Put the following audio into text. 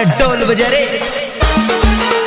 डोल ढोल बजा रे।